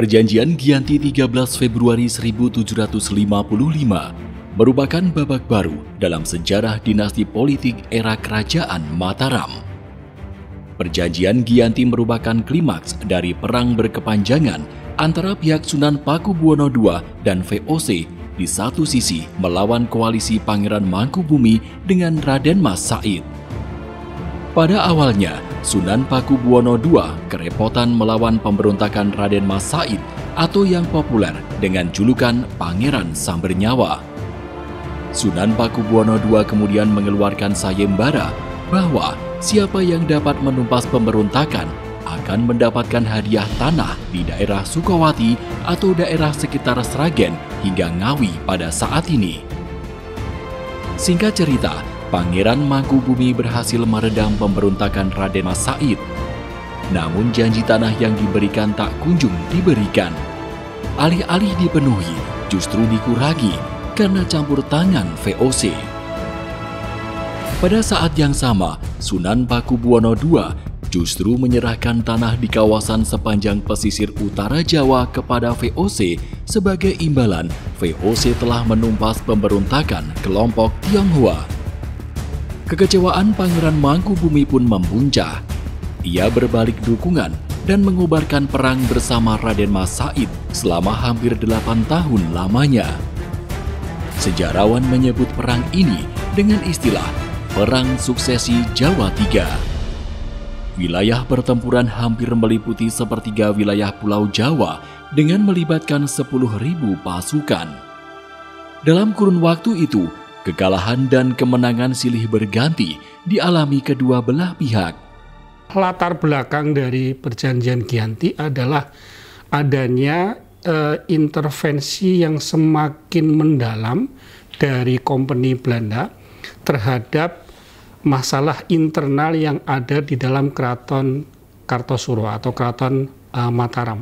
Perjanjian Gianti 13 Februari 1755 merupakan babak baru dalam sejarah dinasti politik era kerajaan Mataram. Perjanjian Gianti merupakan klimaks dari perang berkepanjangan antara pihak Sunan Pakubuwono II dan VOC di satu sisi melawan koalisi Pangeran Mangkubumi dengan Raden Mas Said. Pada awalnya, Sunan Pakubuwono II kerepotan melawan pemberontakan Raden Mas Said atau yang populer dengan julukan Pangeran Sambernyawa. Sunan Pakubuwono II kemudian mengeluarkan sayembara bahwa siapa yang dapat menumpas pemberontakan akan mendapatkan hadiah tanah di daerah Sukawati atau daerah sekitar Sragen hingga Ngawi pada saat ini. Singkat cerita, Pangeran Mangkubumi berhasil meredam pemberontakan Raden Mas Said. Namun janji tanah yang diberikan tak kunjung diberikan. Alih-alih dipenuhi, justru dikurangi karena campur tangan VOC. Pada saat yang sama, Sunan Pakubuwono II justru menyerahkan tanah di kawasan sepanjang pesisir utara Jawa kepada VOC sebagai imbalan VOC telah menumpas pemberontakan kelompok Tionghoa. Kekecewaan Pangeran Mangkubumi pun memuncah. Ia berbalik dukungan dan mengobarkan perang bersama Raden Mas Said selama hampir delapan tahun lamanya. Sejarawan menyebut perang ini dengan istilah Perang Suksesi Jawa Tiga. Wilayah pertempuran hampir meliputi sepertiga wilayah Pulau Jawa dengan melibatkan 10.000 pasukan. Dalam kurun waktu itu, Kekalahan dan kemenangan silih berganti dialami kedua belah pihak. Latar belakang dari perjanjian Gianti adalah adanya uh, intervensi yang semakin mendalam dari kompeni Belanda terhadap masalah internal yang ada di dalam keraton Kartosuro atau keraton uh, Mataram.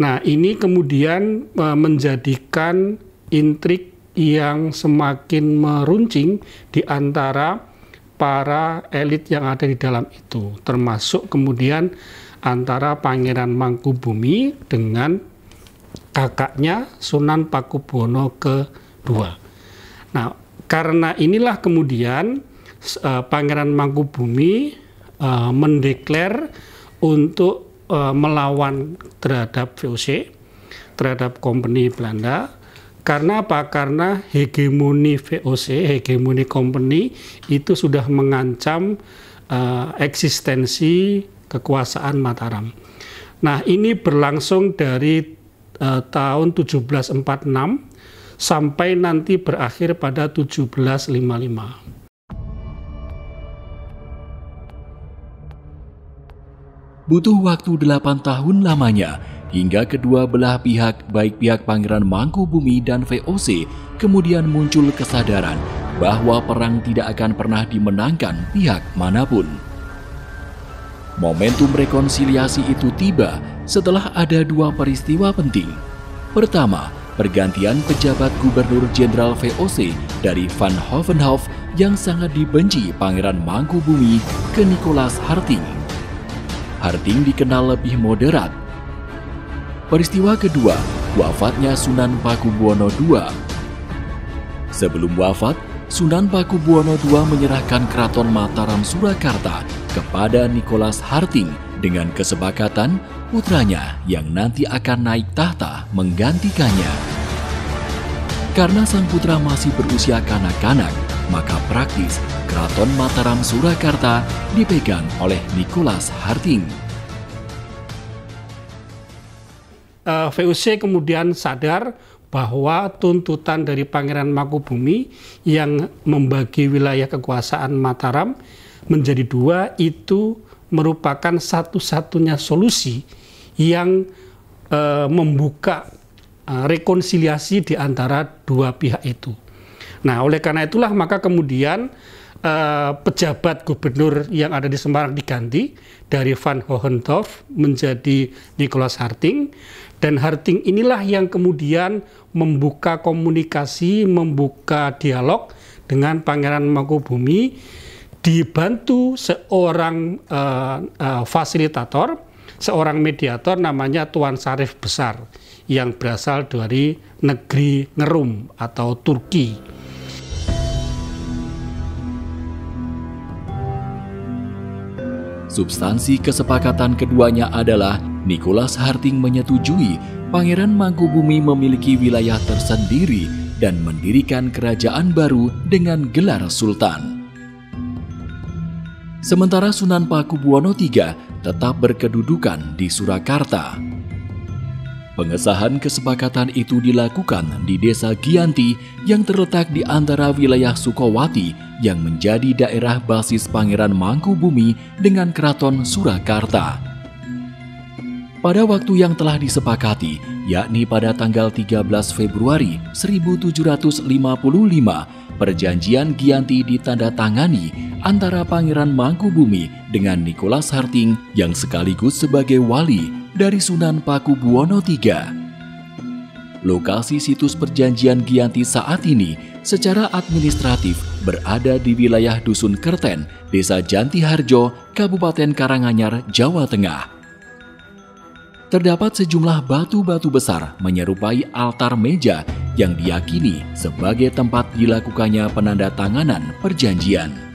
Nah, ini kemudian uh, menjadikan intrik yang semakin meruncing di antara para elit yang ada di dalam itu, termasuk kemudian antara Pangeran Mangkubumi dengan kakaknya Sunan Pakubuwono kedua. Nah, karena inilah kemudian uh, Pangeran Mangkubumi uh, mendeklar untuk uh, melawan terhadap VOC, terhadap company Belanda karena apa? Karena hegemoni VOC, hegemoni company itu sudah mengancam uh, eksistensi kekuasaan Mataram. Nah, ini berlangsung dari uh, tahun 1746 sampai nanti berakhir pada 1755. Butuh waktu 8 tahun lamanya hingga kedua belah pihak baik pihak Pangeran Mangkubumi dan VOC kemudian muncul kesadaran bahwa perang tidak akan pernah dimenangkan pihak mana pun. Momentum rekonsiliasi itu tiba setelah ada dua peristiwa penting. Pertama, pergantian pejabat gubernur jenderal VOC dari Van Hovenhof yang sangat dibenci Pangeran Mangkubumi ke Nicholas Harting. Harting dikenal lebih moderat Peristiwa kedua, wafatnya Sunan Pakubuwono II. Sebelum wafat, Sunan Pakubuwono II menyerahkan keraton Mataram Surakarta kepada Nicholas Harting dengan kesepakatan putranya yang nanti akan naik tahta menggantikannya. Karena sang putra masih berusia kanak-kanak, maka praktis keraton Mataram Surakarta dipegang oleh Nicholas Harting. Uh, eh, VOC kemudian sadar bahwa tuntutan dari Pangeran Mangkubumi yang membagi wilayah kekuasaan Mataram menjadi dua itu merupakan satu-satunya solusi yang uh, membuka uh, rekonsiliasi di antara dua pihak itu. Nah, oleh karena itulah maka kemudian uh, pejabat gubernur yang ada di Semarang diganti dari Van Hohentoff menjadi Nicholas Harting dan Harting inilah yang kemudian membuka komunikasi, membuka dialog dengan Pangeran Mangkubumi dibantu seorang uh, uh, fasilitator seorang mediator namanya Tuan Sarif Besar yang berasal dari negeri Ngerum atau Turki. Substansi kesepakatan keduanya adalah Nicholas Harting menyetujui Pangeran Mangkubumi memiliki wilayah tersendiri dan mendirikan kerajaan baru dengan gelar sultan. Sementara Sunan Pakubuwono III tetap berkedudukan di Surakarta. Pengesahan kesepakatan itu dilakukan di Desa Gianti yang terletak di antara wilayah Sukowati yang menjadi daerah basis Pangeran Mangkubumi dengan Keraton Surakarta. Pada waktu yang telah disepakati, yakni pada tanggal 13 Februari 1755, perjanjian Gianti ditandatangani antara Pangeran Mangkubumi dengan Nicholas Harting yang sekaligus sebagai wali dari Sunan Pakubuwono III. Lokasi situs perjanjian Gianti saat ini secara administratif berada di wilayah Dusun Kerten, Desa Janti Harjo, Kabupaten Karanganyar, Jawa Tengah. Terdapat sejumlah batu-batu besar menyerupai altar meja yang diyakini sebagai tempat dilakukannya penandatanganan perjanjian.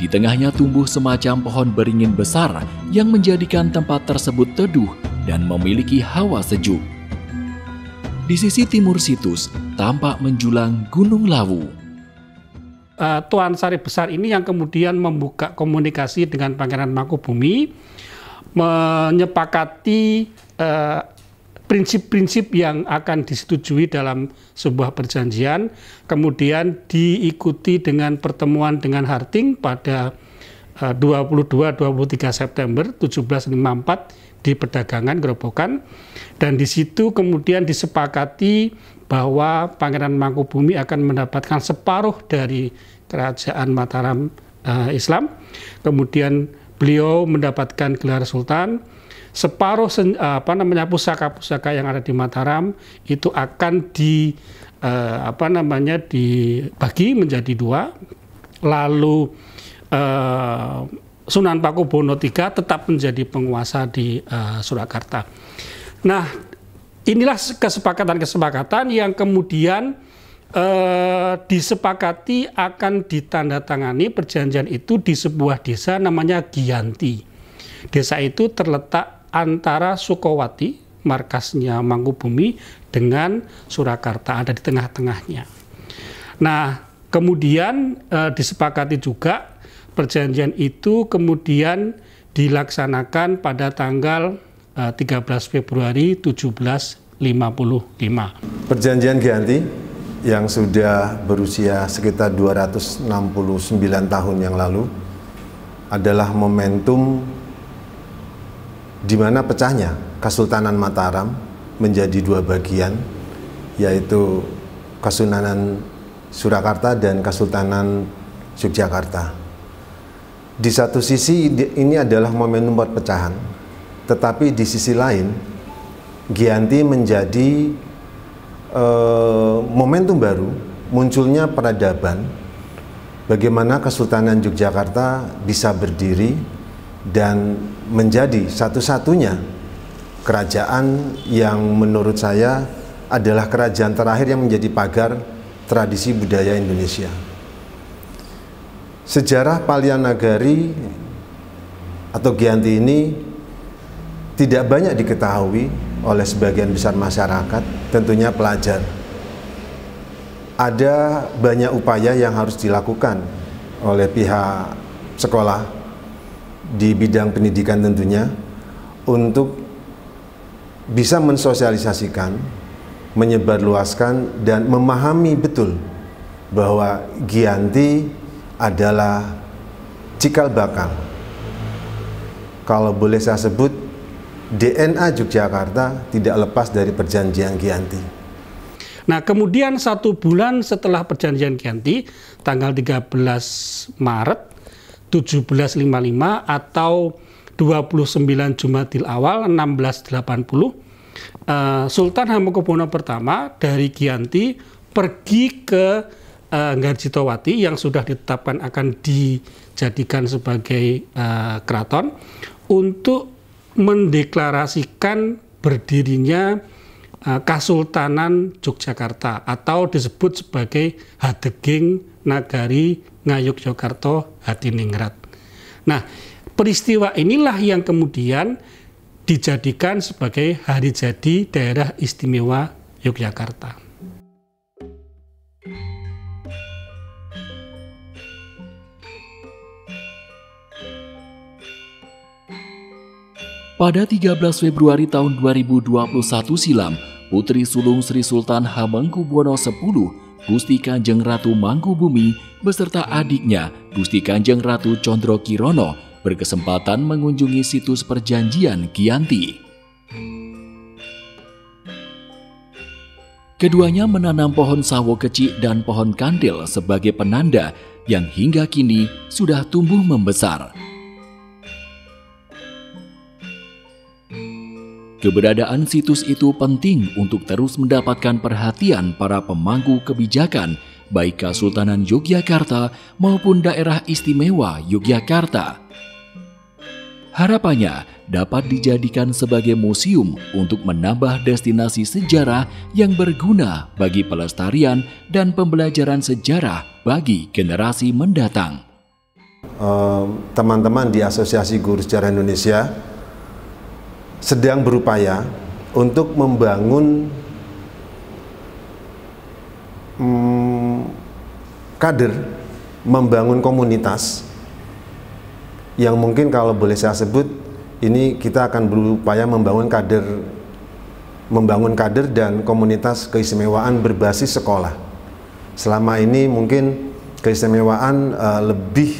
Di tengahnya tumbuh semacam pohon beringin besar yang menjadikan tempat tersebut teduh dan memiliki hawa sejuk. Di sisi timur situs tampak menjulang Gunung Lawu. Uh, Tuan Sari Besar ini yang kemudian membuka komunikasi dengan Pangeran Mangkubumi, menyepakati uh, prinsip-prinsip yang akan disetujui dalam sebuah perjanjian, kemudian diikuti dengan pertemuan dengan Harting pada 22-23 eh, September 1754 di perdagangan Gerobokan dan di situ kemudian disepakati bahwa Pangeran Mangkubumi akan mendapatkan separuh dari kerajaan Mataram uh, Islam. Kemudian beliau mendapatkan gelar sultan separuh sen, apa namanya pusaka-pusaka yang ada di Mataram itu akan di uh, apa namanya dibagi menjadi dua lalu uh, Sunan Pakubono III tetap menjadi penguasa di uh, Surakarta. Nah, inilah kesepakatan-kesepakatan yang kemudian uh, disepakati akan ditandatangani perjanjian itu di sebuah desa namanya Gianti. Desa itu terletak antara Sukowati, markasnya Mangkubumi, dengan Surakarta, ada di tengah-tengahnya. Nah, kemudian eh, disepakati juga perjanjian itu kemudian dilaksanakan pada tanggal eh, 13 Februari 1755. Perjanjian Gianti yang sudah berusia sekitar 269 tahun yang lalu adalah momentum di mana pecahnya Kesultanan Mataram menjadi dua bagian, yaitu Kesultanan Surakarta dan Kesultanan Yogyakarta. Di satu sisi ini adalah momentum perpecahan, tetapi di sisi lain Gianti menjadi uh, momentum baru munculnya peradaban bagaimana Kesultanan Yogyakarta bisa berdiri dan menjadi satu-satunya kerajaan yang menurut saya adalah kerajaan terakhir yang menjadi pagar tradisi budaya Indonesia. Sejarah Palian Nagari atau Gianti ini tidak banyak diketahui oleh sebagian besar masyarakat, tentunya pelajar. Ada banyak upaya yang harus dilakukan oleh pihak sekolah di bidang pendidikan tentunya untuk bisa mensosialisasikan, menyebarluaskan dan memahami betul bahwa Gianti adalah cikal bakal. Kalau boleh saya sebut, DNA Yogyakarta tidak lepas dari perjanjian Gianti. Nah, kemudian satu bulan setelah perjanjian Gianti, tanggal 13 Maret 1755 atau 29 Jumadil awal 1680 uh, eh, Sultan Hamengkubuwono pertama dari Gianti pergi ke uh, Garjitowati yang sudah ditetapkan akan dijadikan sebagai uh, keraton untuk mendeklarasikan berdirinya Kasultanan Yogyakarta atau disebut sebagai Hadeging Nagari Ngayogyakarta Hadiningrat. Nah, peristiwa inilah yang kemudian dijadikan sebagai hari jadi daerah istimewa Yogyakarta. Pada 13 Februari tahun 2021 silam, Putri Sulung Sri Sultan Hamengkubuwono X, Gusti Kanjeng Ratu Mangkubumi beserta adiknya Gusti Kanjeng Ratu Condro Kirono berkesempatan mengunjungi situs perjanjian Gianti. Keduanya menanam pohon sawo kecil dan pohon kandil sebagai penanda yang hingga kini sudah tumbuh membesar. Keberadaan situs itu penting untuk terus mendapatkan perhatian para pemangku kebijakan baik Kesultanan Yogyakarta maupun daerah istimewa Yogyakarta. Harapannya dapat dijadikan sebagai museum untuk menambah destinasi sejarah yang berguna bagi pelestarian dan pembelajaran sejarah bagi generasi mendatang. Teman-teman di Asosiasi Guru Sejarah Indonesia sedang berupaya untuk membangun hmm, kader, membangun komunitas yang mungkin kalau boleh saya sebut ini kita akan berupaya membangun kader membangun kader dan komunitas keistimewaan berbasis sekolah. Selama ini mungkin keistimewaan uh, lebih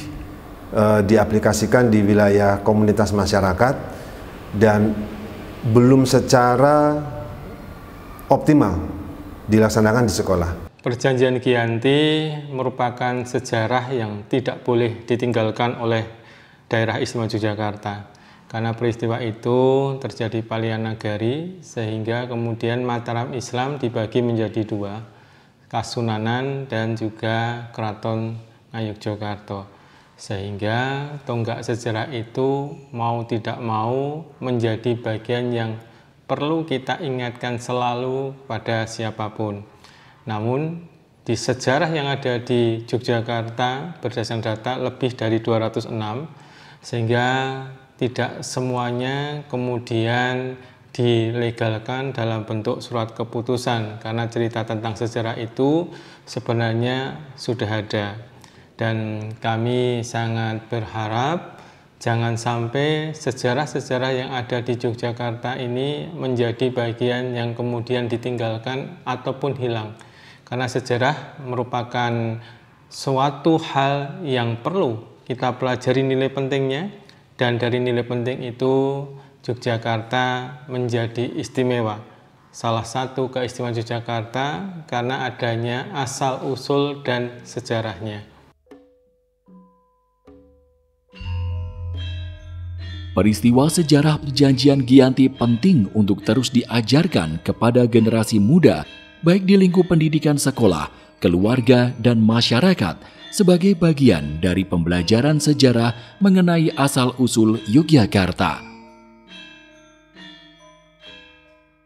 uh, diaplikasikan di wilayah komunitas masyarakat dan belum secara optimal dilaksanakan di sekolah. Perjanjian Giyanti merupakan sejarah yang tidak boleh ditinggalkan oleh daerah istimewa Yogyakarta. Karena peristiwa itu terjadi palian nagari sehingga kemudian Mataram Islam dibagi menjadi dua, Kasunanan dan juga Keraton Ngayogyakarta sehingga tonggak sejarah itu mau tidak mau menjadi bagian yang perlu kita ingatkan selalu pada siapa pun. Namun di sejarah yang ada di Yogyakarta berdasarkan data lebih dari 206 sehingga tidak semuanya kemudian dilegalkan dalam bentuk surat keputusan karena cerita tentang sejarah itu sebenarnya sudah ada dan kami sangat berharap jangan sampai sejarah-sejarah yang ada di Yogyakarta ini menjadi bagian yang kemudian ditinggalkan ataupun hilang karena sejarah merupakan suatu hal yang perlu kita pelajari nilai pentingnya dan dari nilai penting itu Yogyakarta menjadi istimewa salah satu keistimewaan Yogyakarta karena adanya asal usul dan sejarahnya. Peristiwa sejarah perjanjian Gianti penting untuk terus diajarkan kepada generasi muda, baik di lingkup pendidikan sekolah, keluarga, dan masyarakat, sebagai bagian dari pembelajaran sejarah mengenai asal-usul Yogyakarta.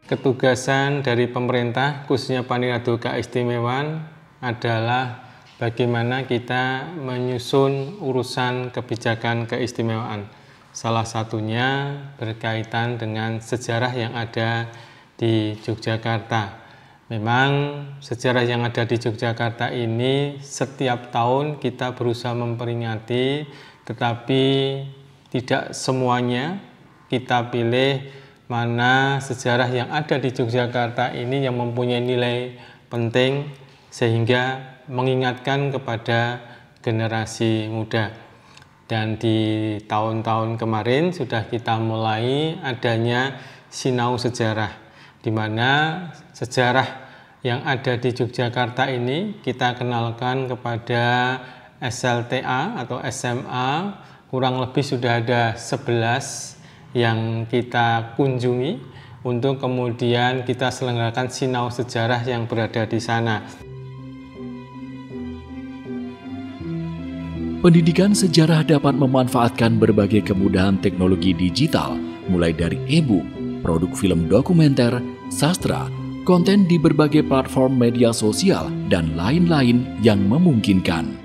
Ketugasan dari pemerintah, khususnya Paniradu Keistimewaan, adalah bagaimana kita menyusun urusan kebijakan keistimewaan Salah satunya berkaitan dengan sejarah yang ada di Yogyakarta. Memang sejarah yang ada di Yogyakarta ini setiap tahun kita berusaha memperingati, tetapi tidak semuanya kita pilih mana sejarah yang ada di Yogyakarta ini yang mempunyai nilai penting sehingga mengingatkan kepada generasi muda. Dan di tahun-tahun kemarin sudah kita mulai adanya sinau sejarah, di mana sejarah yang ada di Yogyakarta ini kita kenalkan kepada SLTA atau SMA, kurang lebih sudah ada 11 yang kita kunjungi untuk kemudian kita selenggarakan sinau sejarah yang berada di sana. Pendidikan sejarah dapat memanfaatkan berbagai kemudahan teknologi digital, mulai dari e-book, produk film dokumenter, sastra, konten di berbagai platform media sosial, dan lain-lain yang memungkinkan.